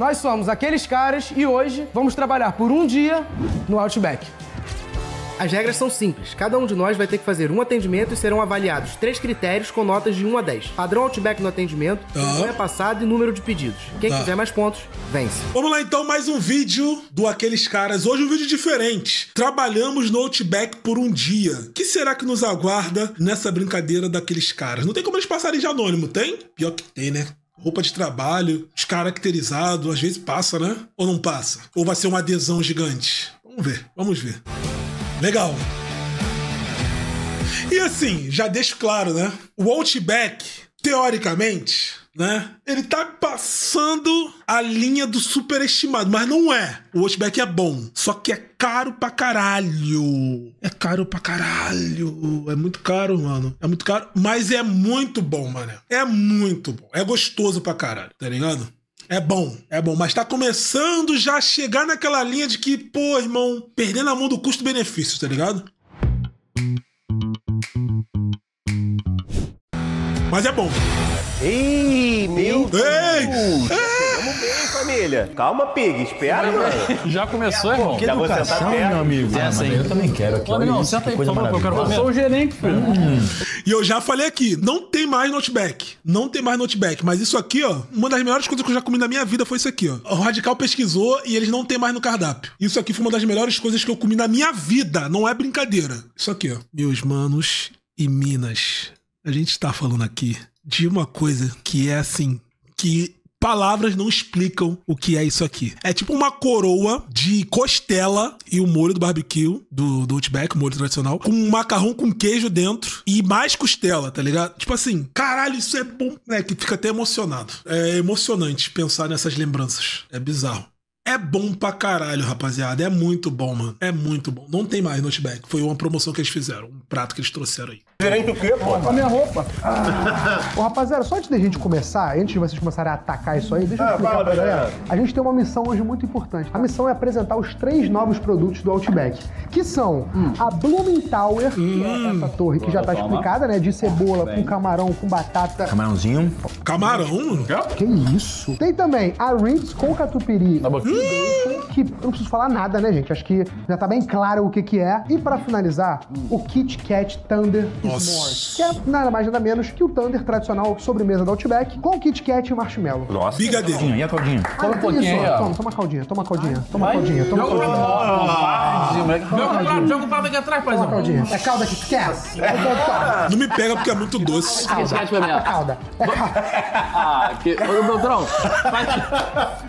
nós somos aqueles caras e hoje vamos trabalhar por um dia no Outback. As regras são simples. Cada um de nós vai ter que fazer um atendimento e serão avaliados três critérios com notas de 1 a 10. Padrão Outback no atendimento, vergonha passado e número de pedidos. Quem Tá. quiser mais pontos, vence. Vamos lá então, mais um vídeo do Aqueles Caras. Hoje um vídeo diferente. Trabalhamos no Outback por um dia. O que será que nos aguarda nessa brincadeira daqueles caras? Não tem como eles passarem de anônimo, tem? Pior que tem, né? Roupa de trabalho, descaracterizado, às vezes passa, né? Ou não passa? Ou vai ser uma adesão gigante? Vamos ver, vamos ver. Legal. E assim, já deixo claro, né? O Outback, teoricamente, né? Ele tá passando a linha do superestimado, mas não é. O Outback é bom, só que é caro pra caralho. É caro pra caralho. É muito caro, mano. É muito caro, mas é muito bom, mano. É muito bom. É gostoso pra caralho, tá ligado? É bom, é bom, mas tá começando já a chegar naquela linha de que, pô, irmão, perdendo a mão do custo-benefício, tá ligado? Mas é bom. Ei, meu Deus! Ei! Chegamos bem, família. Calma, Pig, espera, mano. Já começou, irmão? Já vou sentar perto. amigo. Essa aí. Eu também quero aqui. Ô, olha amigão, isso, senta que aí, coisa por favor, eu quero maravilhosa. comer. Sou o gerente, filho. E eu já falei aqui, não tem mais notebook. Não tem mais notebook. Mas isso aqui, ó, uma das melhores coisas que eu já comi na minha vida foi isso aqui, ó. O Radical pesquisou e eles não tem mais no cardápio. Isso aqui foi uma das melhores coisas que eu comi na minha vida. Não é brincadeira. Isso aqui, ó. Meus manos e minas. A gente tá falando aqui de uma coisa que é assim, que palavras não explicam o que é isso aqui. É tipo uma coroa de costela e o molho do barbecue do, do Outback, molho tradicional, com um macarrão com queijo dentro e mais costela, tá ligado? Tipo assim, caralho, isso é bom. É que fica até emocionado. É emocionante pensar nessas lembranças. É bizarro. É bom pra caralho, rapaziada. É muito bom, mano. É muito bom. Não tem mais no Outback. Foi uma promoção que eles fizeram. Um prato que eles trouxeram aí. Gerente o quê, pô? A minha roupa. Ô, rapaziada, só antes da gente começar, antes de vocês começarem a atacar isso aí, deixa eu Ah, explicar fala, pra galera. A gente tem uma missão hoje muito importante. A missão é apresentar os três novos produtos do Outback, que são a Blooming Tower, que é essa torre que já tá explicada, né? De cebola, com camarão, com batata. Camarãozinho. Camarão? Que isso? Tem também a Ribs com catupiry Na boquinha. bacon, que eu não preciso falar nada, né, gente? Acho que já tá bem claro o que que é. E pra finalizar, o Kit Kat Thunder. S'mores, que é nada mais nada menos que o Thunder tradicional sobremesa da Outback com Kit Kat e marshmallow. Nossa. Brigadeiro. E a caldinha? Ah, um pouquinho isso, aí, ó. Toma, toma caldinha, toma caldinha, toma caldinha, toma caldinha. Joga o prato, joga o prato aqui atrás, Toma paizão. caldinha. É calda Kit Kat? É calda. Não me pega porque é muito doce. É calda. É calda. Ah, que... Ô, Beltrão, vai,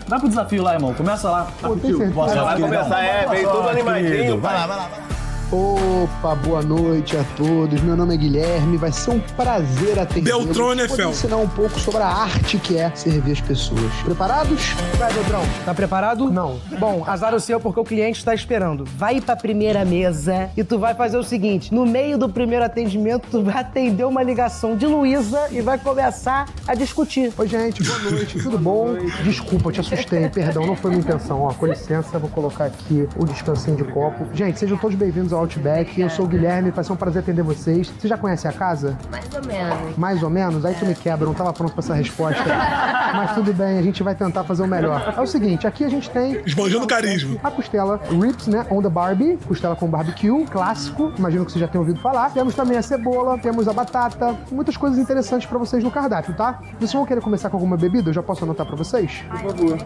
vai pro desafio lá, irmão. Começa lá. Pô, tem certeza. Já vai começar, é, veio tudo animadinho. Vai lá, vai lá, vai lá. Opa, boa noite a todos. Meu nome é Guilherme. Vai ser um prazer atender. Beltrão Nefel. ensinar um pouco sobre a arte que é servir as pessoas. Preparados? Vai, Beltrão, tá preparado? Não. Bom, azar o seu porque o cliente está esperando. Vai pra primeira mesa e tu vai fazer o seguinte: no meio do primeiro atendimento, tu vai atender uma ligação de Luísa e vai começar a discutir. Oi, gente. Boa noite. Tudo bom? Desculpa, eu te assustei. Perdão, não foi minha intenção. Ó, com licença, vou colocar aqui o descansinho de copo. Gente, sejam todos bem-vindos ao Outback. Eu sou o Guilherme. Vai ser um prazer atender vocês. Você já conhece a casa? Mais ou menos. Mais ou menos? Aí tu me quebra, não tava pronto pra essa resposta. Mas tudo bem, a gente vai tentar fazer o melhor. É o seguinte, aqui a gente tem Esbanjando carisma. a costela ribs, né? On the Barbie, costela com barbecue, clássico. Imagino que você já tenha ouvido falar. Temos também a cebola, temos a batata, muitas coisas interessantes pra vocês no cardápio, tá? Vocês vão querer começar com alguma bebida? Eu já posso anotar pra vocês? Por favor.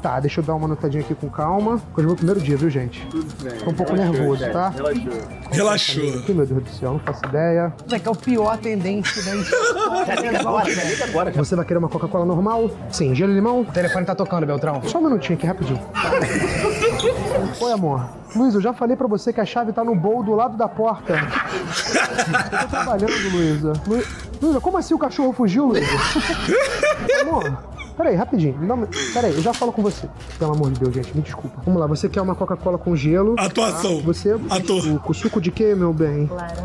Tá, deixa eu dar uma anotadinha aqui com calma. Hoje é o meu primeiro dia, viu, gente? Tô um pouco nervoso, tá? Relaxou. Ih, meu Deus do céu, não faço ideia. Você que é o pior atendente da liga agora, agora. Você vai querer uma Coca-Cola normal? Sim, gelo e limão? O telefone tá tocando, Beltrão. Só um minutinho aqui, rapidinho. Oi, amor. Luiz, eu já falei pra você que a chave tá no bowl do lado da porta. Eu tô trabalhando, Luísa. Lu... Luísa, como assim o cachorro fugiu, Luísa? amor, peraí, rapidinho. Uma... Peraí, eu já falo com você. Pelo amor de Deus, gente, me desculpa. Vamos lá, você quer uma Coca-Cola com gelo? Atuação. Você... Ator. O, suco de quê, meu bem? Laranja,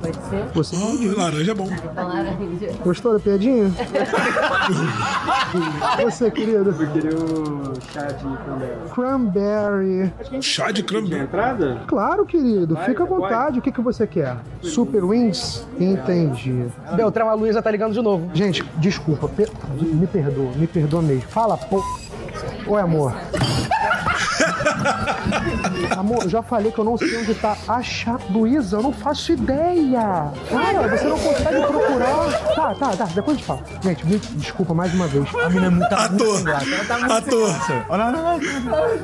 pode ser? Você... Oh, laranja é bom. Laranja. Gostou da piadinha? você, querido? Eu queria o chá de cranberry. Cranberry. Chá de cranberry. Entrada? Claro, querido. Vai, Fica à vai. vontade. O que, que você quer? Super Wings? Entendi. Beltrão, a Luísa tá ligando de novo. Gente, desculpa. per- Me perdoa, me perdoa mesmo. Fala, pô. Oi, amor. Amor, eu já falei que eu não sei onde tá a chave. Luísa, eu não faço ideia. Cara, você não consegue procurar. Tá, tá, tá. Depois a gente fala. Gente, me desculpa mais uma vez. A menina é muito Ator. Ator.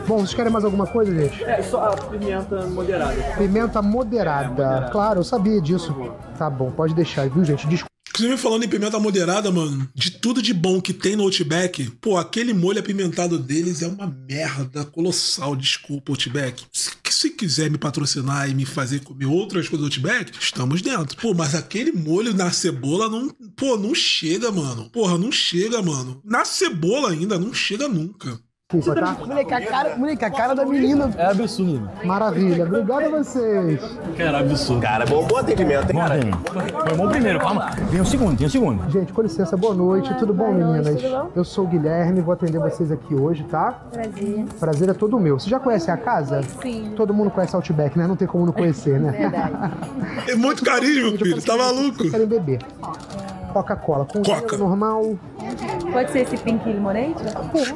Bom, vocês querem mais alguma coisa, gente? É, só a pimenta moderada. Pimenta moderada. Claro, eu sabia disso. Tá bom, pode deixar, viu, gente? Desculpa. Inclusive, falando em pimenta moderada, mano, de tudo de bom que tem no Outback, pô, aquele molho apimentado deles é uma merda colossal. Desculpa, Outback. Se, se quiser me patrocinar e me fazer comer outras coisas do Outback, estamos dentro. Pô, mas aquele molho na cebola não. Pô, não chega, mano. Porra, não chega, mano. Na cebola ainda, não chega nunca. Desculpa, tá? Moleque, a cara, moleque, a cara da menina. É absurdo, mano. Maravilha. Obrigado a vocês. Cara, absurdo. Cara, bom, bom atendimento, hein, Bom, cara? Dani. Foi bom primeiro, calma. Vem um segundo, tem um segundo. Gente, com licença, boa noite. Tudo bom, meninas? Eu sou o Guilherme, vou atender vocês aqui hoje, tá? Prazer. Prazer é todo meu. Você já conhece a casa? Sim. Todo mundo conhece Outback, né? Não tem como não conhecer, né? Verdade. É muito carinho, meu filho. Tá maluco? Vocês querem beber? Coca-Cola. Com Coca. normal. Pode ser esse pink limonade?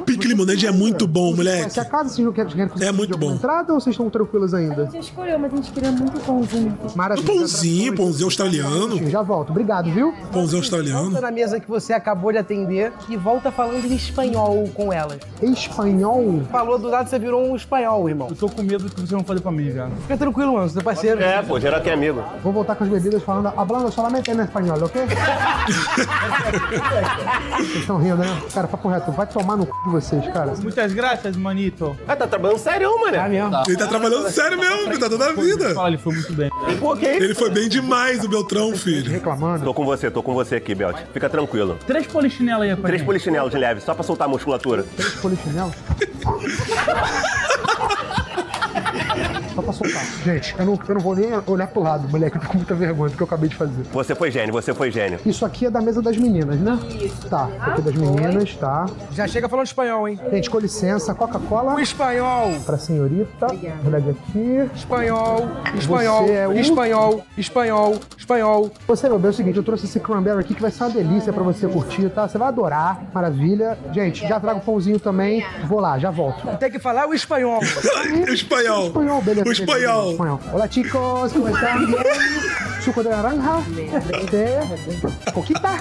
Pink Lemonade é muito bom, moleque. Conhece a casa? Vocês não querem, querem que É eu muito bom. entrada ou vocês estão tranquilos ainda? Já escolheu, mas a gente queria muito pãozinho. Maravilha. Pãozinho, pãozinho australiano. Já volto. Obrigado, viu? Pãozinho australiano. Volta na mesa que você acabou de atender e volta falando em espanhol com elas. Espanhol. Falou do lado, você virou um espanhol, irmão. Eu tô com medo do que vocês vão fazer pra mim, cara. Fica tranquilo, mano, você é parceiro. É, pô, geral que é amigo. Vou voltar com as bebidas falando, hablando solamente em espanhol, ok? Vocês estão rindo, né? Cara, papo reto, vai tomar no c de vocês, cara. Muitas graças, manito. Ah, tá trabalhando sério, mano. É mesmo. Ele tá trabalhando sério mesmo, ele tá toda a vida. Ele foi muito bem. Ele foi bem demais, o Beltrão, filho. Reclamando. Tô com você, tô com você aqui, Belt. Fica tranquilo. Três polichinelas aí pra Três polichinelos de leve, só pra soltar a musculatura. Três polichinelo. Só pra soltar. Gente, eu não, eu não vou nem olhar pro lado, moleque. Eu tô com muita vergonha do que eu acabei de fazer. Você foi gênio, você foi gênio. Isso aqui é da mesa das meninas, né? Isso. Tá, isso aqui é das meninas, tá. Já chega falando espanhol, hein? Gente, com licença, Coca-Cola O espanhol, pra senhorita. Verdade aqui. espanhol, espanhol, Você é o- espanhol, espanhol, espanhol. Você, meu bem, é o seguinte, eu trouxe esse cranberry aqui que vai ser uma delícia pra você curtir, tá? Você vai adorar, maravilha. Gente, já trago o pãozinho também. Vou lá, já volto. Tem que falar o espanhol. O espanhol. Espanhol, beleza. O espanhol. espanhol. Olá, chicos, como están? Bien? Suco de naranja. Té. Coquita.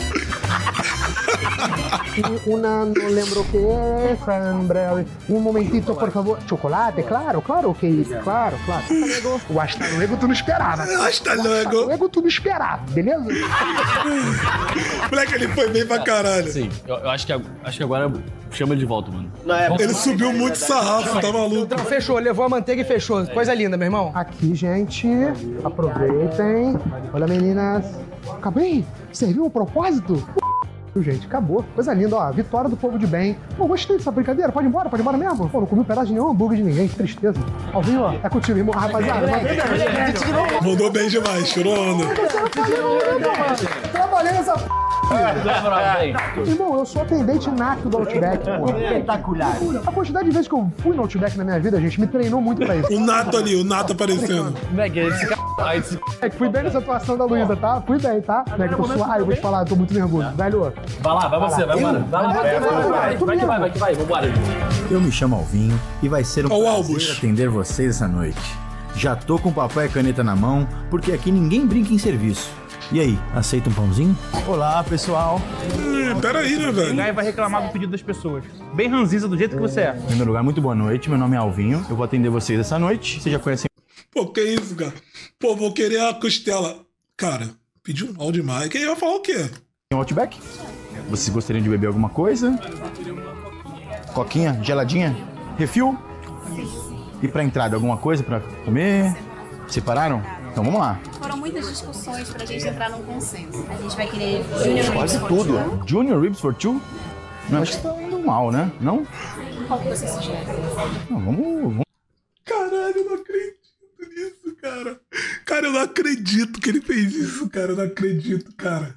Una, no lembro qué es. Un momentito, por favor. Chocolate, claro, claro que claro, claro. Hasta luego. O hasta luego tu não esperava. Hasta Hasta luego. luego tu não esperava, beleza? Moleque, ele foi bem pra caralho. Sim, eu, eu acho, que, acho que agora chama ele de volta, mano. Não, é, Ele subiu muito sarrafo, tá maluco. Então, fechou, levou a manteiga e fechou. Coisa linda, meu irmão. Aqui, gente. Aproveitem. Olha, meninas. Acabei? Serviu o propósito? Viu, Gente, acabou. Coisa linda, ó. Vitória do povo de bem. Pô, gostei dessa brincadeira. Pode ir embora, pode ir embora mesmo. Pô, não comi um pedaço de nenhum hambúrguer de ninguém. Que tristeza. Alvinho, ó. É contigo, irmão. Rapaziada. Mandou bem demais, onda. Trabalhei nessa p. Irmão, eu sou atendente nato do Outback, pô. Espetacular. A quantidade de vezes que eu fui no Outback na minha vida, gente, me treinou muito pra isso. O Nato ali, o Nato aparecendo. Esse cara. Ai, esse É que fui bem nessa atuação da Luísa, tá? Fui bem, tá? É que eu tô suave, eu vou te falar, eu tô muito nervoso. Velho, Vai lá, vai você, vai embora. Vai lá, vai, vai, vai, vai, vai, que vai, vai, que vai, vambora. Eu me chamo Alvinho e vai ser um prazer Albus. atender vocês essa noite. Já tô com papel e caneta na mão, porque aqui ninguém brinca em serviço. E aí, aceita um pãozinho? Olá, pessoal. Ih, Peraí, né, velho? Ninguém vai reclamar do pedido das pessoas. Bem ranziza do jeito que você é. Em primeiro lugar, muito boa noite. Meu nome é Alvinho. Eu vou atender vocês essa noite. Vocês já conhecem Pô, que isso, cara? Pô, vou querer a costela. Cara, pediu mal demais. Quem vai falar o quê? o Outback? Vocês gostariam de beber alguma coisa? Coquinha, geladinha? Refil? E pra entrada, alguma coisa pra comer? Separaram? Então vamos lá. Foram muitas discussões pra gente entrar num consenso. A gente vai querer Junior Quase Tudo. Junior Ribs for two? Não, acho que tá indo mal, né? Não? Qual que você sugere? Não, vamos, vamos Caralho, eu não acredito nisso, cara. Cara, eu não acredito que ele fez isso, cara. Eu não acredito, cara.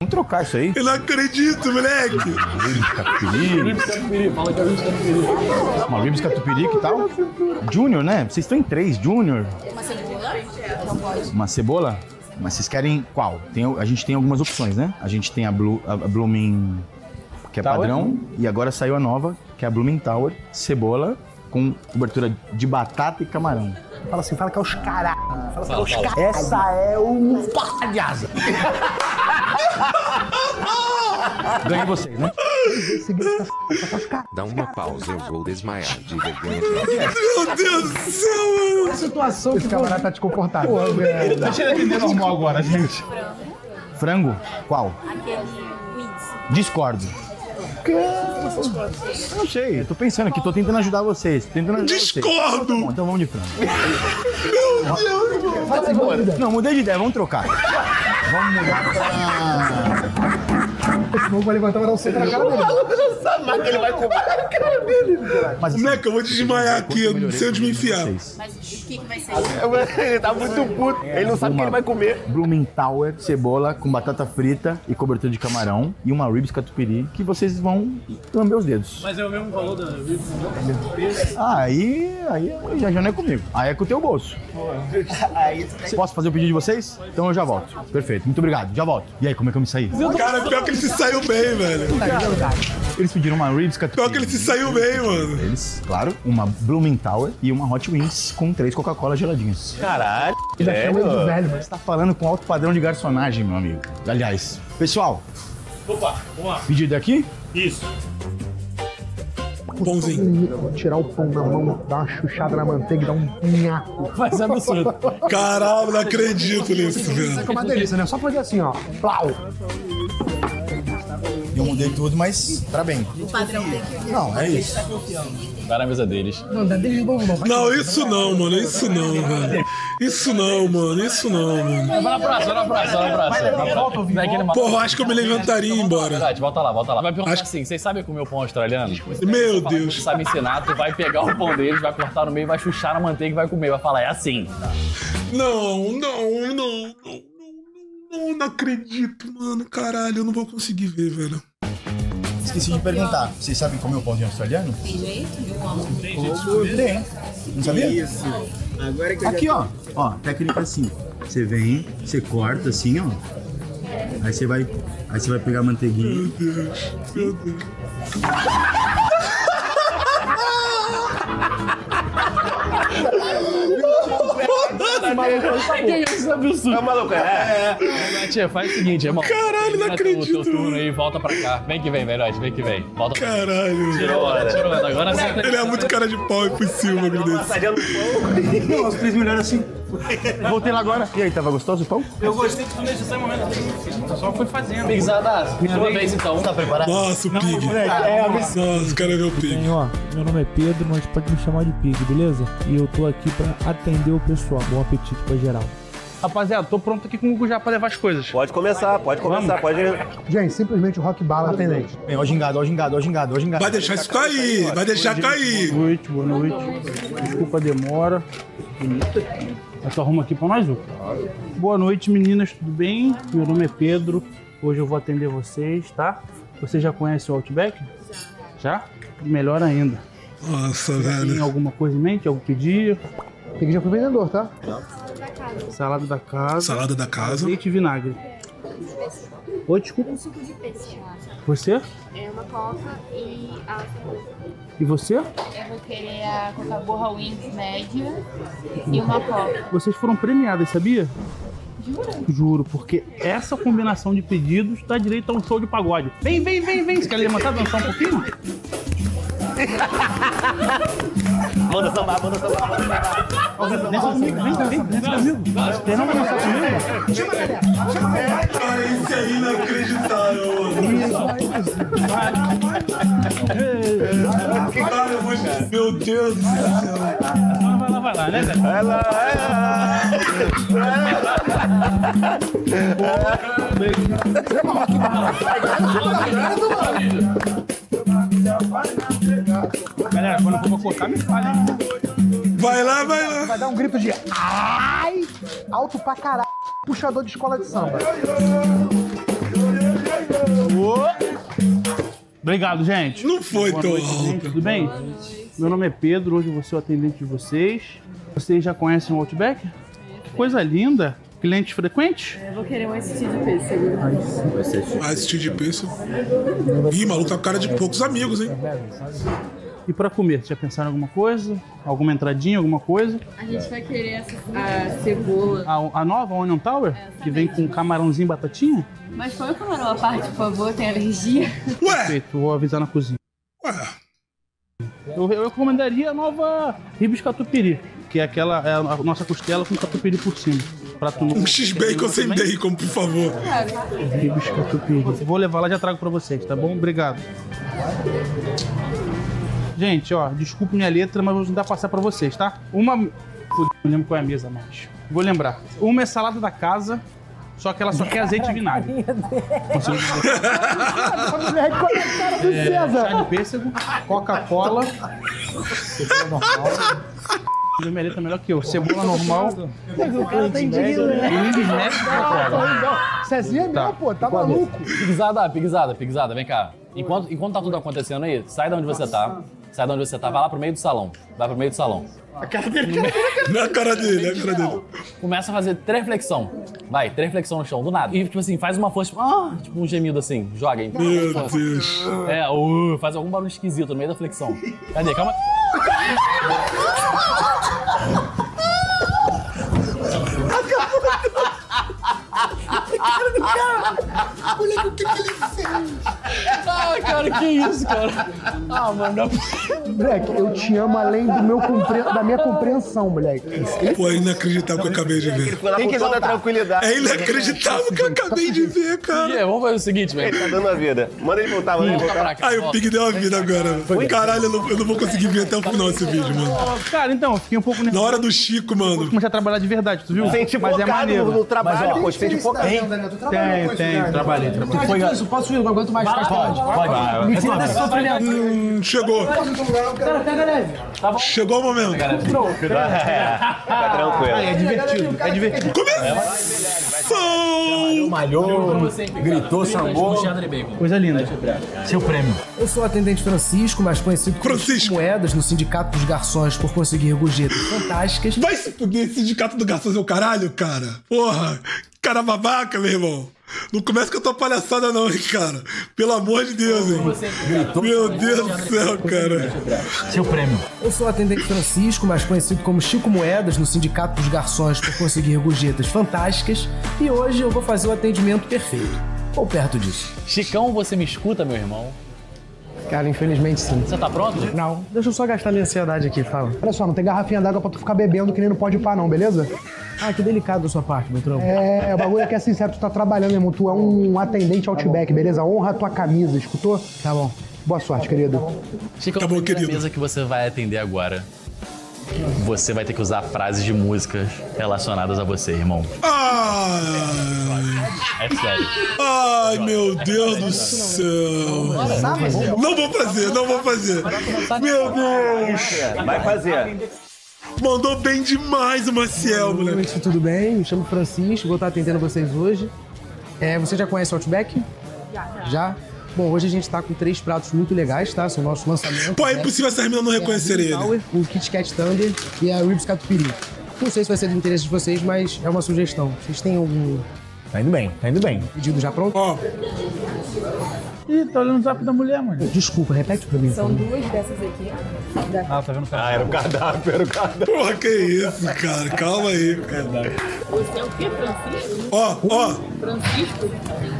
Vamos trocar isso aí. Eu não acredito, moleque. Ribs catupiry. Fala que é o Ribs Catupiry. Uma Ribs catupiry, que tal? Junior, né? Vocês estão em três, Junior. Uma. Uma cebola? Mas vocês querem qual? Tem, a gente tem algumas opções, né? A gente tem a, Blue, a, a Blooming que é Tower? padrão. E agora saiu a nova, que é a Blooming Tower, cebola com cobertura de batata e camarão. Fala assim, fala que é os caralho. Fala Fala, que é os caralho. Essa é o porra de asa. Ganhei vocês, né? Dá uma pausa, eu vou desmaiar de vergonha. Meu Deus do céu, mano. A situação que o camarada tá desconfortável. Pô, velho. Deixa ele atender normal agora, gente. Frango? Qual? Aquele. Discordo. Eu não sei, eu tô pensando aqui, tô tentando ajudar vocês. Tentando ajudar vocês. Discordo! Tá bom, então vamos de frango. Meu Deus! Ideia. Não, mudei de ideia, vamos trocar. Vamos mudar pra. Esse novo vai levantar e vai dar um soco na cara dele. sabe mais que ele vai comer. cara dele. Mas, assim, Moleque, eu vou desmaiar aqui, eu não sei onde me enfiar. Mas o que, que vai ser? Ele tá muito puto. Ele não sabe o que ele vai comer. Blooming Tower, cebola com batata frita e cobertura de camarão e uma ribs catupiry que vocês vão lamber os dedos. Mas é o mesmo valor da Ah, aí, aí já, já não é comigo. Aí é com o teu bolso. Posso fazer o pedido de vocês? Então eu já volto. Perfeito, muito obrigado, já volto. E aí, como é que eu me saí? Cara, pior que ele se saiu bem, velho. Eles pediram uma ribs catupiry. Pior que ele se saiu bem, mano. Eles, claro, uma Blooming Tower e uma Hot Wings com três Coca-Cola geladinhas. Caralho. Já chama ele de velho, Você tá falando com alto padrão de garçonagem, meu amigo. Aliás, pessoal, Opa, vamos lá. pedido aqui? Isso. Pãozinho. Vou tirar o pão da mão, dar uma chuchada na manteiga e dar um punhaco. Vai ser absurdo. Caralho, não acredito nisso, Isso velho. é uma delícia, né? Só fazer assim, ó. Plau. Eu mudei tudo, mas pra bem. O padrão tem que Não, é isso. Vai na mesa deles. Não, dá desde novo, não. Não, isso não, mano. Isso não, velho. Isso não, mano. Isso não, mano. Vai na próxima, vai na próxima, vai na no Porra, acho que eu me levantaria e ir embora. Verdade, volta lá, volta lá. Vai perguntar assim, vocês sabem comer o pão australiano? Meu Deus. Tu sabe ensinar, tu vai pegar o pão deles, vai cortar no meio, vai chuchar na manteiga e vai comer. Vai falar, é assim. Não, não, não, não, não, não, não acredito, mano. Caralho, eu não vou conseguir ver, velho. Esqueci de perguntar. Vocês sabem comer o pãozinho australiano? Tem jeito? Eu amo. Tem. Não sabia? Isso. Agora que eu Aqui, ó. Ó, técnica assim. Você vem, você corta assim, ó. Aí você vai. Aí você vai pegar a manteiguinha. Meu meu isso, absurdo. É maluco, é. É, tia, faz o seguinte, irmão. Caralho, não acredito, Teu, teu turno aí, volta pra cá. Vem que vem, velhote, vem que vem. Volta pra cá. Caralho. Tirou onda, tirou. Agora senta Ele é muito cara de pau, é impossível, meu Deus. Não, os três melhores assim. Voltei lá agora. E aí, tava gostoso o pão? Eu gostei de tudo nesse momento. Só fui fazendo. Pixada, sua vez então. Tá preparado? Nossa, o Pig. Nossa, quero ver o Pig. Bem, ó, meu nome é Pedro, mas pode me chamar de Pig, beleza? E eu tô aqui pra atender o pessoal. Bom apetite pra geral. Rapaziada, tô pronto aqui com o Hugo já pra levar as coisas. Pode começar, pode começar, pode. Gente, simplesmente o rock bala atendente. Bem, ó, gingado, ó, gingado, ó, gingado, ó, gingado. Vai deixar isso cair, vai deixar cair. Boa noite, boa noite. Desculpa a demora. Eu tô arrumo aqui pra nós, Hugo. Boa noite, meninas, tudo bem? Meu nome é Pedro. Hoje eu vou atender vocês, tá? Você já conhece o Outback? Já? Melhor ainda. Nossa, Tem velho. alguma coisa em mente? Algum pedido? Pig já foi vendedor, tá? Salada da casa. Salada da casa. Leite e vinagre. Oi, desculpa. Um suco de peixe. Você? É uma coca e a E você? Eu vou querer a Coca-Cola Wings média e uma coca. Vocês foram premiadas, sabia? Jura? Juro, porque essa combinação de pedidos dá direito a um show de pagode. Vem, vem, vem, vem. Você quer levantar, dançar um pouquinho? Manda sambar, manda sambar, manda sambar. Dança comigo, vem, vem, comigo. Tem não dançar comigo? Cara, isso é inacreditável, mano. Cara, eu vou... Meu Deus do céu. Vai lá, vai lá, né, velho? Vai lá, Galera, quando eu for cortar, me fale. Vai lá, vai lá. Vai dar um grito de ai, alto pra caralho, puxador de escola de samba. Obrigado, gente. Não foi Boa tão noite, gente. alto. Tudo bem? Meu nome é Pedro, hoje eu vou ser o atendente de vocês. Vocês já conhecem o Outback? Que coisa linda. Clientes frequentes? Eu vou querer um assistir de pêssego. Ah, assistir de pêssego. Ih, maluco tá com cara de poucos amigos, hein? E pra comer, já pensaram em alguma coisa? Alguma entradinha, alguma coisa? A gente vai querer essa, a cebola. A, a nova Onion Tower, que vem com camarãozinho e batatinha? Mas põe o camarão à parte, por favor, tem alergia. Perfeito, vou avisar na cozinha. Eu, eu recomendaria a nova ribs catupiry, que é aquela é a nossa costela com catupiry por cima. Prato. Um X-Bacon sem bacon, por favor. Ribs catupiry. Vou levar lá e já trago pra vocês, tá bom? Obrigado. Gente, ó, desculpe minha letra, mas vou tentar passar pra vocês, tá? Uma. Putz, não lembro qual é a mesa mais. Vou lembrar. Uma é salada da casa, só que ela só quer azeite e vinagre. Cara do É, César. chá de pêssego, Coca-Cola. Cebola normal. O minha letra é melhor que eu. Cebola normal. O cara tá né? Coca-Cola. Cezinha é meu, pô, tá Quando- maluco? Piguizada, piguizada, piguizada, vem cá. Enquanto, enquanto tá tudo acontecendo aí, sai de onde você tá. Sai de onde você tá, vai lá pro meio do salão. Vai pro meio do salão. Na cara dele, na cara dele. Começa a fazer três flexão. Vai, três flexão no chão, do nada. E, tipo assim, faz uma força, tipo, ah, tipo um gemido assim. Joga aí. Meu. Deus. É, uh, faz algum barulho esquisito no meio da flexão. Cadê? Calma. Moleque, o que que ele fez? Ah, cara, que isso, cara? Ah, mano, não... Moleque, eu te amo além do meu compre... da minha compreensão, moleque. Pô, é inacreditável o que eu acabei de ver. Com toda a tranquilidade. É inacreditável o que eu acabei de ver, cara. Yeah, vamos fazer o seguinte, velho. Ele tá dando a vida. Manda ele voltar, manda ele voltar. Aí o Pig deu a vida agora. Caralho, eu não, eu não vou conseguir ver até o final esse vídeo, mano. Cara, então, eu fiquei um pouco nervoso. Na hora do Chico, mano. Comecei a trabalhar de verdade, tu viu? Sente Mas é maneiro. no, trabalho, pô. Sente focado. Tem, tem, trabalhei, trabalhei. Foi isso, posso ir? Eu não aguento mais ficar tarde. Me tira desse sofrimento. Hum, chegou. Cara, pega leve. Chegou o momento. Fica tranquilo. É divertido, é divertido. Começou! Malhou, gritou, sambou. Coisa linda. Seu prêmio. Eu sou o atendente Francisco, mais conhecido como Francisco. Moedas no Sindicato dos Garçons por conseguir gorjetas fantásticas. Vai se fuder, esse sindicato do garçom é o caralho, cara. Porra, cara babaca, meu irmão. Não começa com a tua palhaçada não, hein, cara. Pelo amor de Deus, hein. Meu Deus do céu, cara. Seu prêmio. Eu sou o atendente Francisco, mais conhecido como Chico Moedas no Sindicato dos Garçons por conseguir gorjetas fantásticas. E hoje eu vou fazer o atendimento perfeito. Ou perto disso. Chicão, você me escuta, meu irmão? Cara, infelizmente sim. Você tá pronto? Não, deixa eu só gastar minha ansiedade aqui, fala. Olha só, não tem garrafinha d'água pra tu ficar bebendo que nem no pode par não, beleza? Ah, que delicado da sua parte, meu trampo. É, o bagulho é que é sincero, tu tá trabalhando, irmão. Tu é um atendente Outback, beleza? Honra a tua camisa, escutou? Tá bom. Boa sorte, querido. Tá bom, querido. mesa que você vai atender agora, você vai ter que usar frases de músicas relacionadas a você, irmão. Ai, É sério. ai, meu Deus do céu. Não vou fazer, não vou fazer. Meu Deus. Vai fazer. Mandou bem demais o Maciel, moleque. Tudo bem? Me chamo Francisco, vou estar atendendo vocês hoje. É, você já conhece o Outback? Já. Já? Bom, hoje a gente tá com três pratos muito legais, tá? São nossos lançamentos. Pô, é né? impossível essa menina não É a reconhecer ele. Tower, o Kit Kat Thunder e a Ribs Catupiry. Não sei se vai ser do interesse de vocês, mas é uma sugestão. Vocês têm algum Tá indo bem, tá indo bem. pedido já pronto? Ó, Ih, tá olhando o zap da mulher, mano. Desculpa, repete pra mim. São duas dessas aqui. Da... Ah, tá vendo? Ah, era o cardápio, era o cardápio. porra, que isso, cara. Calma aí. Você é o quê, Francisco? Ó, ó, Francisco?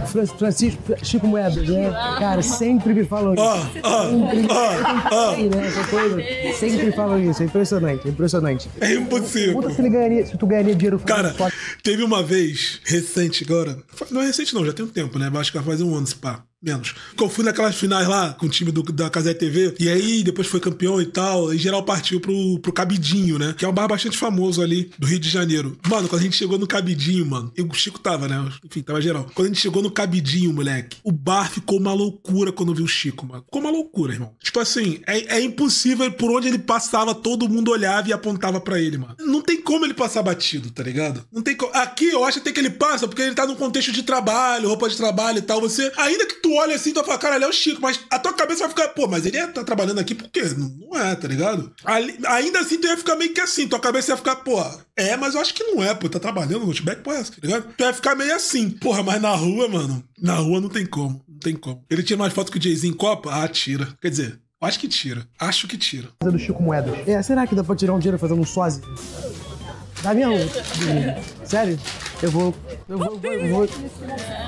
Fran- Francisco, Chico Moedas, né? Cara, sempre me falam isso. ó, ó, ó, ó. Sempre, né? Sempre falam isso. É impressionante, é impressionante. É impossível. Pergunta se, ele ganharia, se tu ganharia dinheiro Cara, teve uma vez, recente agora. Não é recente, não, já tem um tempo, né? Acho que vai fazer um ano, se pá. Menos. Que eu fui naquelas finais lá com o time do, da Casé TV. E aí depois foi campeão e tal. E geral partiu pro, pro Cabidinho, né? Que é um bar bastante famoso ali do Rio de Janeiro. Mano, quando a gente chegou no Cabidinho, mano. E o Chico tava, né? Enfim, tava geral. Quando a gente chegou no Cabidinho, moleque, o bar ficou uma loucura quando viu o Chico, mano. Ficou uma loucura, irmão. Tipo assim, é, é impossível. Por onde ele passava, todo mundo olhava e apontava pra ele, mano. Não tem como ele passar batido, tá ligado? Não tem como. Aqui eu acho até que ele passa porque ele tá num contexto de trabalho, roupa de trabalho e tal. Você, ainda que tu tu olha assim, tu vai falar, caralho, é o Chico, mas a tua cabeça vai ficar, pô, mas ele tá trabalhando aqui por quê? Não, não é, tá ligado? Ali- ainda assim, tu ia ficar meio que assim, tua cabeça ia ficar, pô, é, mas eu acho que não é, pô, tá trabalhando no Outback, pô, é essa, tá ligado? Tu ia ficar meio assim, porra, mas na rua, mano, na rua não tem como, não tem como. Ele tira mais fotos que o Jay-Z em Copa? Ah, tira. Quer dizer, acho que tira, acho que tira. do Chico Moedas. É, será que dá pra tirar um dinheiro fazendo um sósia? Dá mesmo? Sério? Eu vou. Eu vou. Eu vou,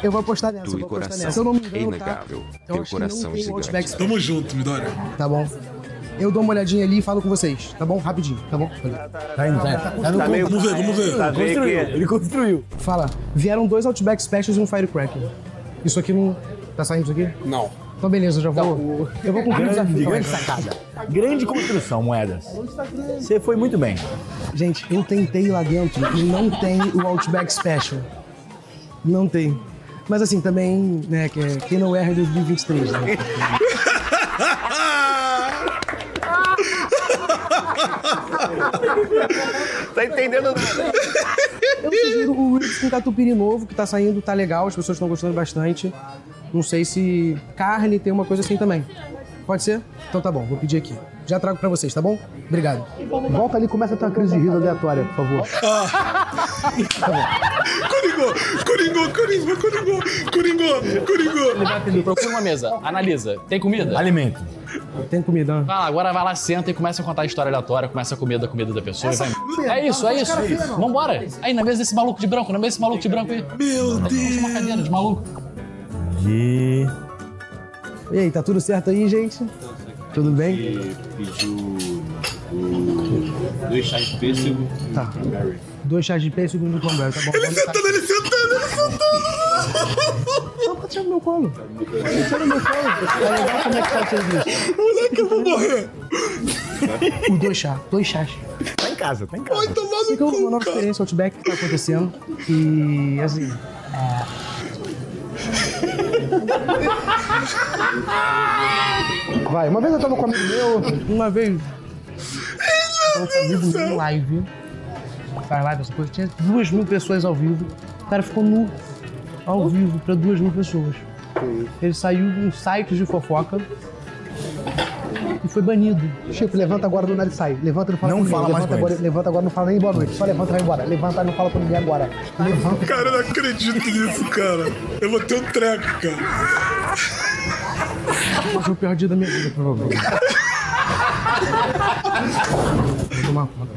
eu vou apostar nessa. Tu Eu e vou apostar coração nessa. Se eu não me engano, tá? inegável. Eu Teu acho que não coração tem gigante. Tamo junto, Midori. Tá bom. Eu dou uma olhadinha ali e falo com vocês, tá bom? Rapidinho, tá bom? Tá indo, tá, tá no Tá meio- Vamos ver, vamos ver. Tá Ele construiu, que- ele construiu. Fala, vieram dois Outback Specials e um Firecracker. Isso aqui não. Tá saindo isso aqui? Não. Então beleza, já vou. Eu vou cumprir o Grande, desafio. grande sacada. Grande construção, moedas. Você foi muito bem. Gente, eu tentei lá dentro e não tem o Outback Special. Não tem. Mas assim, também, né, que é, quem não erra em 2023, né? tá entendendo nada. Eu sugiro o Ribs com catupiry novo, que tá saindo, tá legal, as pessoas estão gostando bastante. Não sei se carne tem uma coisa assim também. Pode ser? Então tá bom, vou pedir aqui. Já trago pra vocês, tá bom? Obrigado. Volta ali e começa a ter uma crise de riso aleatória, por favor. Coringou, coringou, coringou. Ele vai atender. Procura uma mesa. Analisa. Tem comida? Alimento. Tem comida. Vai lá, agora vai lá, senta e começa a contar a história aleatória, começa a comer da comida da pessoa e vai. É isso, é isso. Vambora. Aí, na mesa desse maluco de branco, na mesa desse maluco de branco aí. Meu Deus. uma cadeira de maluco. De. E aí, tá tudo certo aí, gente? Tudo bem? Pediu dois chás de pêssego. Tá. Dois chás de pêssego e um cranberry, tá bom? Ele sentando, ele sentando, ele sentando. Só pra tirar no meu colo. Tira no meu colo. Tá legal como é que tá o serviço. Moleque, eu vou morrer. Os dois chás, dois chás. Tá em casa, tá em casa. Vai tomar Então, uma nova experiência Outback que tá acontecendo. E, assim, Vai, uma vez eu tava com um amigo meu. uma vez, tava com um amigo em live, faz live, essa coisa, tinha duas mil pessoas ao vivo. O cara ficou nu, ao vivo, pra duas mil pessoas. Ele saiu em sites de fofoca e foi banido. Chico, levanta agora do nada e sai. Levanta e não fala Não comigo. fala mais levanta com agora, levanta agora, não fala nem boa noite. Só levanta e vai embora. Levanta e não fala com ninguém agora. Levanta. Cara, eu não acredito nisso, cara. Eu vou ter um treco, cara. Foi o pior dia da minha vida, provavelmente. Vou tomar conta.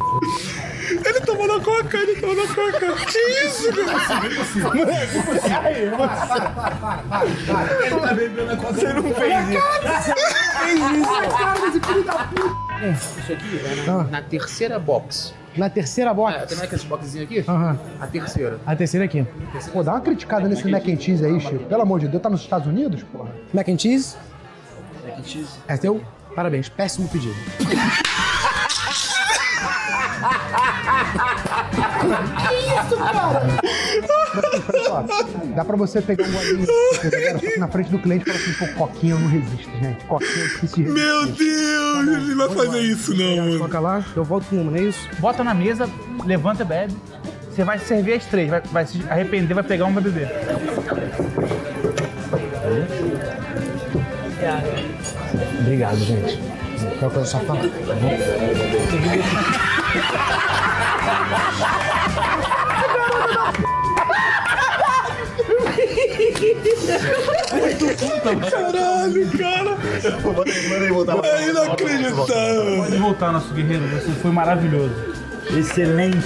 Ele tomou na coca, ele tomou na coca. Que isso, cara? Ele tá bebendo a coca. Você não fez isso. Isso aqui é na, na terceira box. Na terceira box? É, tem aqueles boxzinhos aqui? Aham. A terceira. A terceira aqui. Pô, dá uma criticada nesse mac and cheese aí, Chico. Pelo amor de Deus, tá nos Estados Unidos, porra? Mac and cheese? Mac and cheese. É teu? Parabéns, péssimo pedido. Que isso, cara? Dá pra você pegar um golinho na frente do cliente e falar assim, pô, coquinha eu não resisto, gente. Coquinha eu resistir. Meu Deus, ele vai fazer isso não, mano. Coloca lá, eu volto com uma, não é isso? Bota na mesa, levanta e bebe. Você vai servir as três, vai, vai se arrepender, vai pegar um e vai beber. Obrigado, gente. Qual coisa só falar? Tá? Caralho, cara. É inacreditável. Pode voltar, nosso guerreiro. Você foi maravilhoso. Excelente.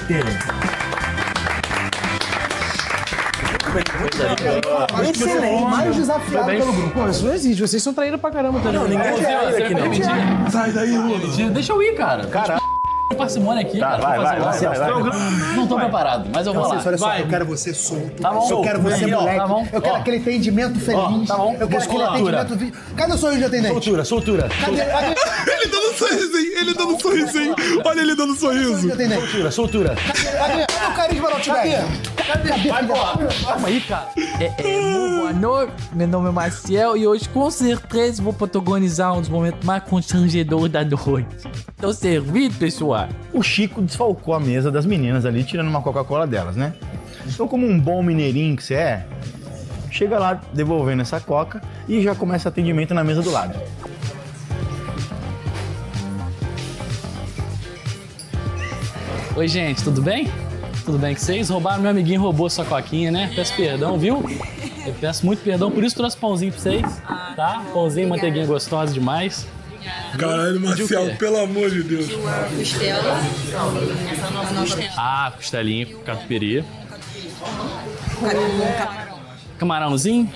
Excelente. Mais desafiado pelo grupo. Pô, isso não existe. Vocês são traídos pra caramba também. Não, ninguém é aqui não. Sai daí, Lula. Deixa eu ir, cara. Caralho. Parcimônia aqui, cara. vai, vai, vai, vai, vai. Não tô preparado, mas eu vou lá. Francesco, olha só, Vai. eu quero você solto. Tá bom. Eu quero você ó, moleque. tá bom. Eu quero Ó. aquele atendimento feliz. tá bom. Eu quero aquele Musculatura. atendimento... Cadê o sorriso de atendente? Soltura, soltura. Cadê? Cadê? Ele dando um sorriso, hein? Ele dando um sorriso, hein? Olha ele dando um sorriso. Soltura, soltura. Cadê? Carisma do Outback? Cadê? Cadê? Calma aí, cara. É, é, muito boa noite, meu nome é Maciel e hoje com certeza vou protagonizar um dos momentos mais constrangedores da noite. Tô servido, pessoal. O Chico desfalcou a mesa das meninas ali, tirando uma Coca-Cola delas, né? Então, como um bom mineirinho que você é, chega lá devolvendo essa coca e já começa atendimento na mesa do lado. Oi, gente, tudo bem? Tudo bem com vocês? Roubaram meu amiguinho, roubou sua coquinha, né? Peço perdão, viu? Eu peço muito perdão, por isso trouxe pãozinho pra vocês, tá? Pãozinho, manteiguinha gostosa demais. Caralho, Marcel, pelo amor de Deus. Costela. Ah, costelinha com catupiry. Camarãozinho?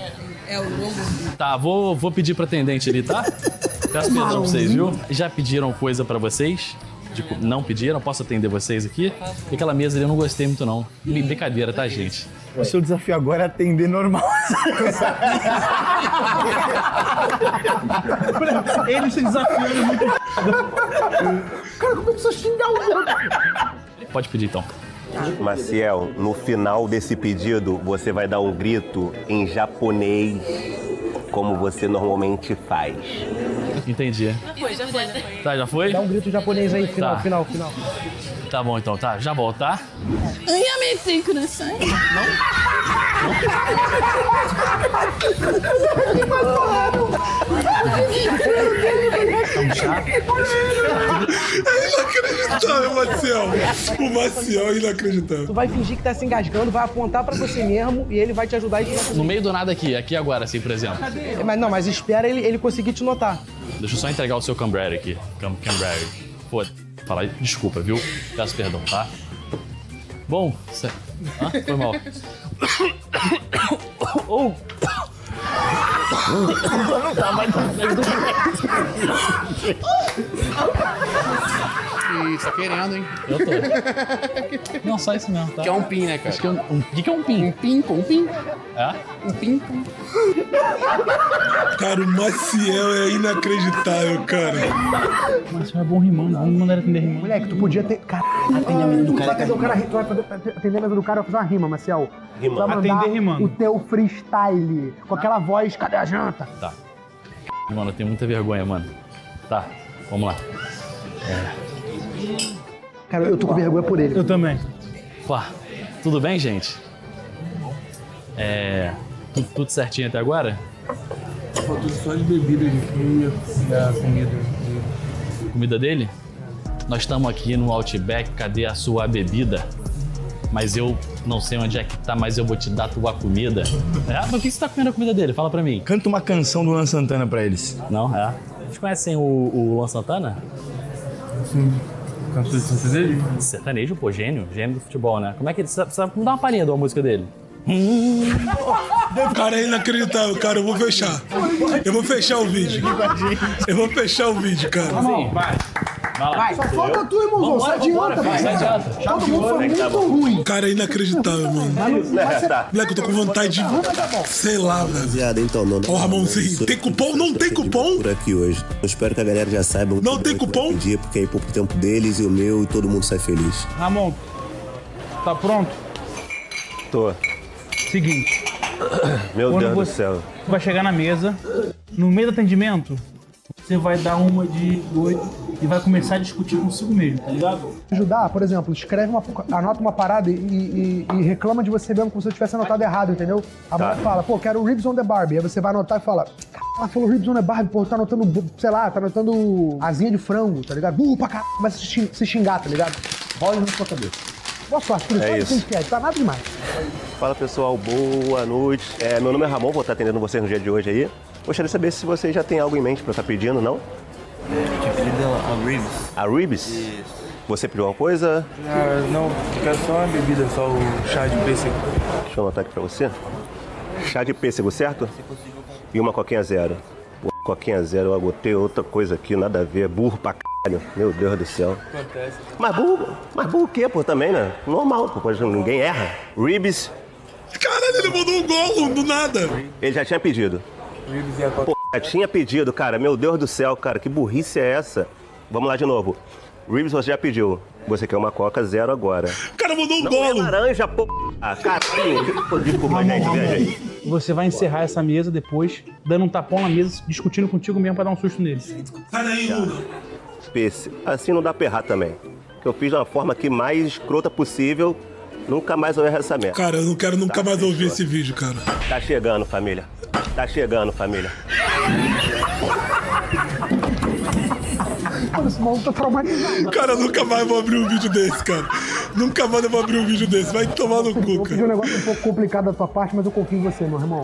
É o lobo. Tá, vou, vou pedir pra atendente ali, tá? Peço perdão pra vocês, viu? Já pediram coisa pra vocês? Tipo, não pediram? Posso atender vocês aqui? E aquela mesa ali eu não gostei muito, não. Brincadeira, tá, gente? O seu desafio agora é atender normal. Ele se desafiando é muito. Cara, como é que você xingar o outro? Pode pedir então. Maciel, no final desse pedido, você vai dar um grito em japonês, como você normalmente faz. Entendi. Foi, já foi. Tá, já foi? Dá um grito japonês aí, final, Tá. final, final. Tá bom então, tá? Já volto, tá? Ayamete kudasai. É inacreditável, Maciel. O Maciel é inacreditável. Tu vai fingir que tá se engasgando, vai apontar pra você mesmo e ele vai te ajudar e No meio do nada aqui, aqui agora, assim, por exemplo. Mas não, mas espera ele, ele conseguir te notar. Deixa eu só entregar o seu Cambrary aqui. Cam Cambrary. Pô, falar desculpa, viu? Peço perdão, tá? Bom, cê... Hã? Foi mal. Oh. Não tá mais Ih, tá querendo, hein? Eu tô. Não, só isso mesmo, tá? Que é um pin, né, cara? Acho que é um... um- O que que é um pin? Um pin, pô, um pin. É? Um pin, pô. Cara, o Maciel é inacreditável, cara. Mas é bom rimando, vamos mandar ele atender rimando. Moleque, tu podia ter. Cara, Atende a mesa do tu cara vai o cara ri- tu vai fazer, atender a mesa do cara, vai fazer uma rima, Marcel. Rima. Tu vai Atender rimando. o teu freestyle com aquela voz, cadê a janta? Tá. Mano, eu tenho muita vergonha, mano. Tá, vamos lá. Cara, eu tô com vergonha por ele. Eu também. Pá, tudo bem, gente? É. tu- Tudo certinho até agora? Faltou só de bebida aqui e a comida. Comida dele? Nós estamos aqui no Outback, cadê a sua bebida? Mas eu não sei onde é que tá, mas eu vou te dar tua comida. É? Mas o que você tá comendo a comida dele? Fala pra mim. Canta uma canção do Luan Santana pra eles. Não, é? Vocês conhecem o, o Luan Santana? Sim. Cantor de sertanejo? Sertanejo, pô, gênio, gênio do futebol, né? Como é que ele. Sabe, sabe- me dá uma palhinha de uma música dele. Cara, é inacreditável, cara. Eu vou fechar. Eu vou fechar o vídeo. Eu vou fechar o vídeo, cara. Sim. Vai. Vai lá. Só falta tu, irmãozão. Só adianta, vai. Todo mundo foi muito ruim. Cara, é inacreditável, mano. Tá. Moleque, eu tô com vontade de. Sei lá, velho. Então, não. Ó, Ramonzinho, tem cupom? Não tem cupom? Por aqui hoje. Eu espero que a galera já saiba. Não tem cupom? Dia, porque aí pouco tempo deles e o meu e todo mundo sai feliz. Ramon, tá pronto? Tô. Seguinte, Meu Deus do você- céu. tu vai chegar na mesa, no meio do atendimento, você vai dar uma de doido e vai começar a discutir consigo mesmo, tá ligado? Ajudar, por exemplo, escreve uma. anota uma parada e, e- e reclama de você mesmo como se eu tivesse anotado errado, entendeu? A Tá. fala, pô, quero ribs on the Barbie. Aí você vai anotar e fala, "Cara, ela falou ribs on the Barbie, pô, tá anotando, sei lá, tá anotando asinha de frango, tá ligado? Burro pra caralho. Começa a se xing- se xingar, tá ligado? Rola na sua cabeça. Boa sorte, por. É isso. que tá nada demais. Fala pessoal, boa noite. É, meu nome é Ramon, vou estar atendendo vocês no dia de hoje aí. Gostaria de saber se vocês já têm algo em mente para estar pedindo, não? Tinha pedido a ribs. A Ribs? Você pediu alguma coisa? Ah, não, eu quero só uma bebida, só o chá de pêssego. Deixa eu anotar aqui pra você. Chá de pêssego, certo? E uma coquinha zero. Pô, coquinha zero, eu botei outra coisa aqui, nada a ver. Burro pra caralho. Meu Deus do céu. Acontece. Mas burro, mas burro o quê, pô, também, né? Normal, pô, ninguém erra. Ribs, Caralho, ele mandou um golo do nada. ele já tinha pedido. E. Pô, tinha pedido, cara. Meu Deus do céu, cara, que burrice é essa? Vamos lá de novo. Ribs você já pediu. Você quer uma coca zero agora. O cara mandou um golo. é laranja, pô. Ah, caralho. Desculpa, gente, viajei. Você vai encerrar essa mesa depois, dando um tapão na mesa, discutindo contigo mesmo pra dar um susto neles. Sai daí, Lula. Assim não dá pra errar também. Que eu fiz da forma que mais escrota possível Nunca mais eu erro essa merda. Cara, eu não quero nunca mais ouvir esse vídeo, cara. Tá chegando, família. Tá chegando, família. Mano, esse maluco tá traumatizado. Cara, eu nunca mais vou abrir um vídeo desse, cara. Nunca mais eu vou abrir um vídeo desse. Vai tomar no cu, Vou pedir um cara. negócio um pouco complicado da tua parte, mas eu confio em você, meu irmão.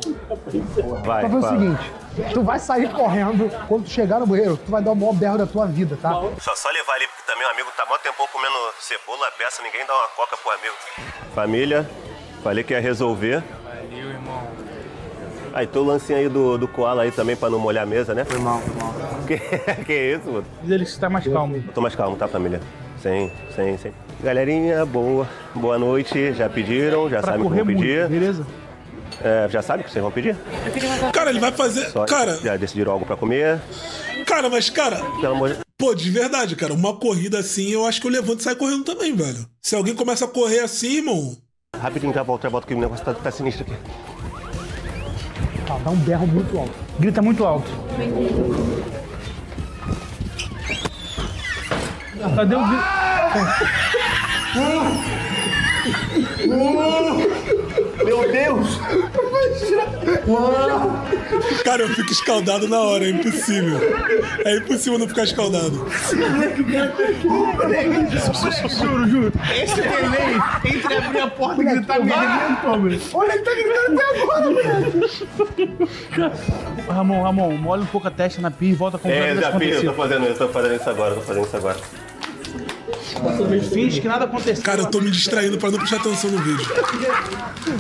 Vai, Só foi o fala. seguinte: tu vai sair correndo, quando tu chegar no banheiro, tu vai dar o maior berro da tua vida, tá? Só, só levar ali, porque também o amigo tá mó tempão comendo cebola, beça, ninguém dá uma coca pro amigo. Família, falei que ia resolver. Aí, tô o lancinho aí do, do koala aí também pra não molhar a mesa, né? Foi mal, foi mal. Que, que isso, mano? Diz ele que tá mais calmo. Tô mais calmo, tá, família? Sem, sem, sem. Galerinha, boa. Boa noite. Já pediram, já Pra sabem o que vão muito, pedir. beleza? É, já sabe o que vocês vão pedir? Cara, ele vai fazer. Só Cara, já decidiram algo pra comer? cara, mas, cara. Pelo amor de Pô, de verdade, cara, uma corrida assim, eu acho que eu levanto e saio correndo também, velho. Se alguém começa a correr assim, irmão. Rapidinho, já volto, já volto, que o negócio tá, tá sinistro aqui. Tá, dá um berro muito alto. Grita muito alto. Cadê o grito? Meu Deus! Cara, eu fico escaldado na hora, é impossível. É impossível não ficar escaldado. Juro, juro. Esse delay entre abrir a porta e gritar me arrebentou, velho. Olha, ele tá gritando até agora, velho. Ramon, Ramon, molha um pouco a testa na pia e volta a comprar É, já fiz, eu tô fazendo isso, tô fazendo isso agora, tô fazendo isso agora. Finge que nada aconteceu. Cara, eu tô me distraindo pra não prestar atenção no vídeo.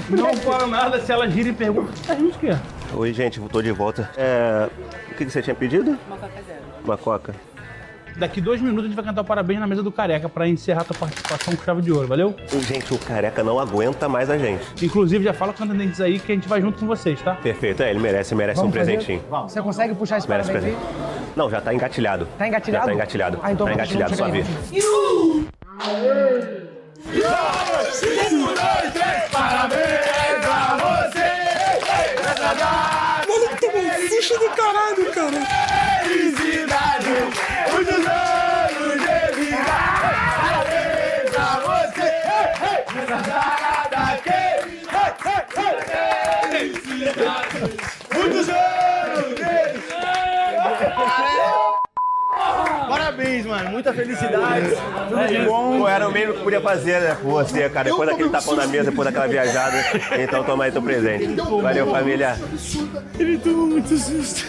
Não fala nada se ela gira e pergunta. Tá rindo de quê? Oi, gente, tô de volta. É. O que, que você tinha pedido? Uma coca zero. Uma coca. Daqui dois minutos a gente vai cantar o parabéns na mesa do Careca pra encerrar a tua participação com chave de ouro, valeu? Gente, o careca não aguenta mais a gente. Inclusive, já fala com os atendentes aí que a gente vai junto com vocês, tá? Perfeito, é, ele merece, merece Vamos um fazer? presentinho. Você consegue puxar esse Merece parabéns presente. aí? Não, já tá engatilhado. Tá engatilhado? Já tá engatilhado. Ah, então tá vamos engatilhado, só chegar vir. aí. O maluco susto do caralho, cara. Felicidade, muitos anos de vida. Parabéns pra você. Muita felicidade. Tudo de bom. Pô, era o mesmo que podia fazer, né, por você, cara. Depois daquele tapão na mesa, depois daquela viajada. Então toma aí teu presente. Valeu, família. Ele tomou muito susto.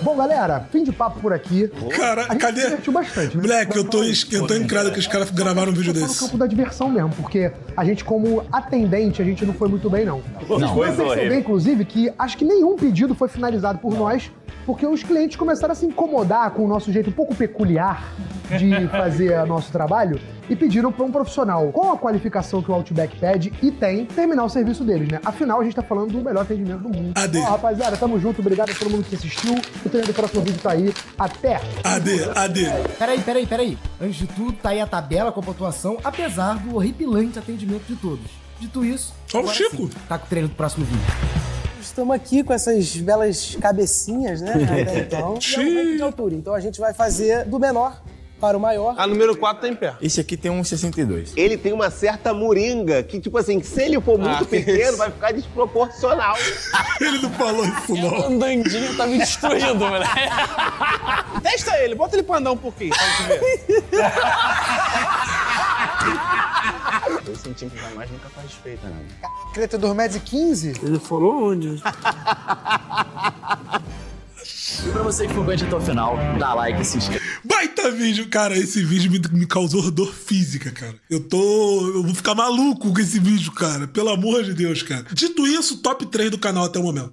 Bom, galera, fim de papo por aqui. Cara, a gente cadê? se divertiu bastante, né? Moleque, eu tô, eu tô encrado que os caras gravaram um vídeo no desse. campo da diversão mesmo, porque a gente, como atendente, a gente não foi muito bem, não. Não. perceber, horrível. inclusive, que acho que nenhum pedido foi finalizado por nós, porque os clientes começaram a se incomodar com o nosso jeito um pouco peculiar de fazer o nosso trabalho e pediram para um profissional com a qualificação que o Outback pede e tem, terminar o serviço deles, né? Afinal, a gente tá falando do melhor atendimento do mundo. AD. Ó, rapaziada, tamo junto, obrigado a todo mundo que assistiu. O treino do próximo vídeo tá aí. Até! AD, AD. Peraí, peraí, peraí. Antes de tudo, tá aí a tabela com a pontuação, apesar do horripilante atendimento de todos. Dito isso, Só o Chico. sim, tá com o treino do próximo vídeo. Estamos aqui com essas belas cabecinhas, né? Até então. De altura. Então a gente vai fazer do menor para o maior. A número 4 tá em pé. Esse aqui tem 1,62. Ele tem uma certa moringa que, tipo assim, se ele for muito Ah, que pequeno, isso. vai ficar desproporcional. Ele não falou isso, não. Andandinho tá me destruindo, moleque. Testa ele, bota ele pra andar um pouquinho, pra gente ver. 2 centímetros a mais nunca faz feita, não. Queria ter 2 metros e 15? Ele falou onde? E pra você que ficou com a gente até o final, dá like e se inscreve. Baita vídeo, cara. Esse vídeo me, me causou dor física, cara. Eu tô. Eu vou ficar maluco com esse vídeo, cara. Pelo amor de Deus, cara. Dito isso, top 3 do canal até o momento.